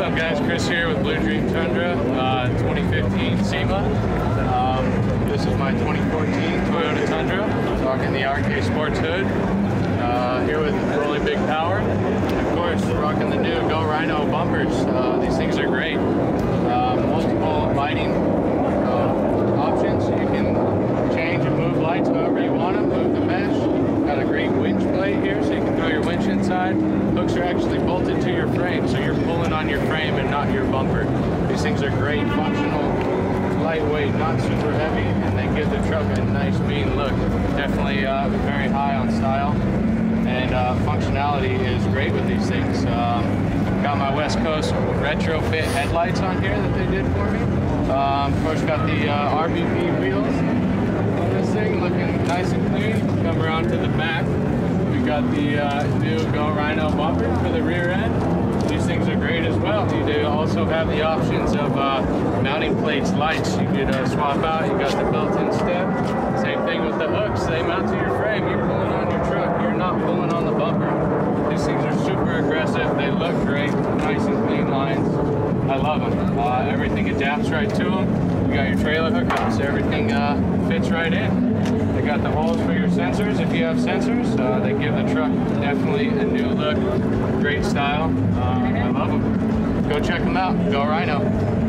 What's up guys, Chris here with Blue Dream Tundra, uh, 2015 SEMA. Um, this is my 2014 Toyota Tundra, rocking the RK Sports hood. Uh, here with Rolling Big Power. And of course, rocking the new Go Rhino bumpers. Uh, these things are great. Uh, multiple lighting uh, options. You can change and move lights however you want them, move the mesh. Got a great winch plate here inside. Hooks are actually bolted to your frame, so you're pulling on your frame and not your bumper. These things are great, functional, lightweight, not super heavy, and they give the truck a nice, mean look. Definitely uh, very high on style, and uh, functionality is great with these things. Um, got my West Coast retrofit headlights on here that they did for me. Um, of course, got the uh, RBP wheels on this thing, looking nice and clean. Come around to the back. Got the uh, new Go Rhino bumper for the rear end. These things are great as well. You do also have the options of uh, mounting plates, lights. You could uh, swap out. You got the built-in step. Same thing with the hooks. They mount to your frame. You're pulling on your truck. You're not pulling on the bumper. These things are super aggressive. They look great. Nice and clean lines. I love them. Uh, everything adapts right to them. You got your trailer hookups. Everything uh, fits right in. They got the holes for your sensors if you have sensors. Uh, they give the truck definitely a new look. Great style. Uh, I love them. Go check them out. Go Rhino.